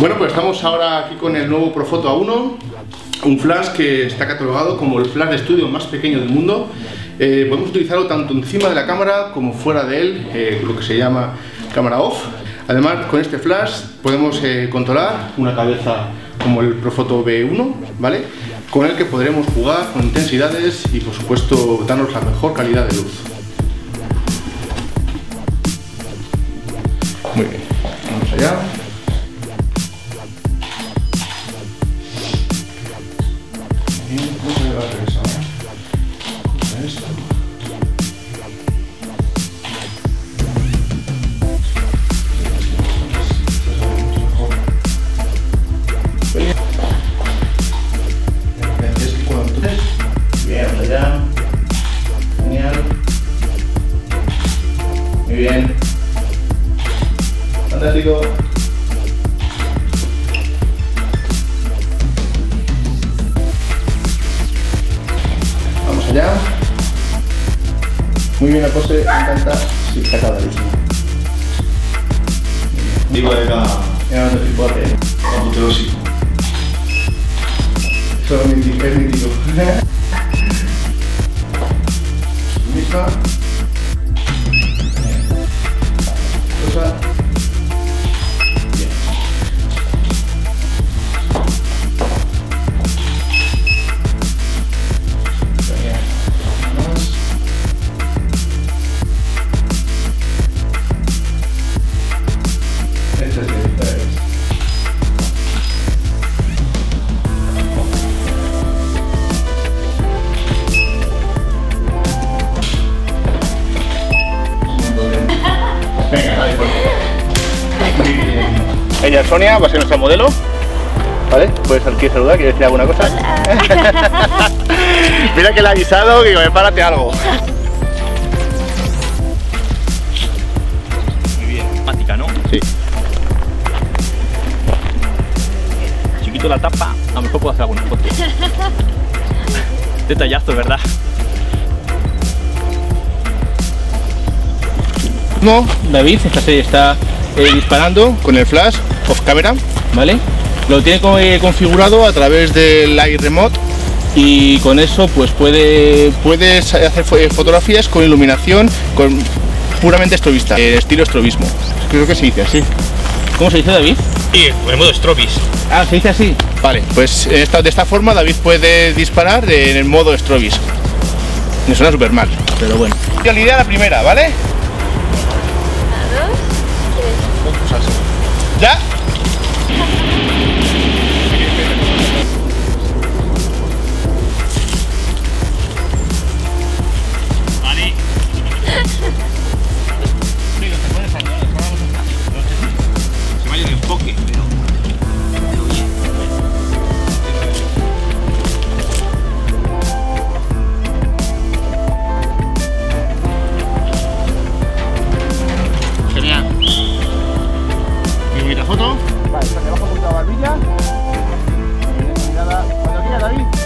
Bueno, pues estamos ahora aquí con el nuevo Profoto A1, un flash que está catalogado como el flash de estudio más pequeño del mundo. Eh, podemos utilizarlo tanto encima de la cámara como fuera de él, eh, lo que se llama cámara off. Además, con este flash podemos eh, controlar una cabeza como el Profoto B1, ¿vale? Con el que podremos jugar con intensidades y, por supuesto, darnos la mejor calidad de luz. Muy bien, vamos Vamos allá. Muy bien la pose, me encanta. Sí, sacada mismo. Digo de cada Ya no te tripote. apoteósico. Eso es mítico. Es Ella es Sonia, va a ser nuestra modelo. ¿Vale? Puedes aquí saludar, ¿quieres decir alguna cosa? Mira que le ha avisado que digo, párate algo. Muy bien, empática, ¿no? Sí. Si quito la tapa, a lo mejor puedo hacer alguna foto. Detallazo, ¿verdad? No, David, esta serie está eh, disparando con el flash off camera, ¿vale? Lo tiene eh, configurado a través del iRemote y con eso pues puede puedes hacer eh, fotografías con iluminación con puramente estrobista, eh, estilo estrobismo. Creo que se dice así. ¿Cómo se dice David? Y en modo Strobis. Ah, se dice así. Vale, pues esta- de esta forma David puede disparar en el modo estrobis. Me suena súper mal, pero bueno. La idea la primera, ¿vale? foto. Vale, pues te bajo con la barbilla. Cuando quiera, David.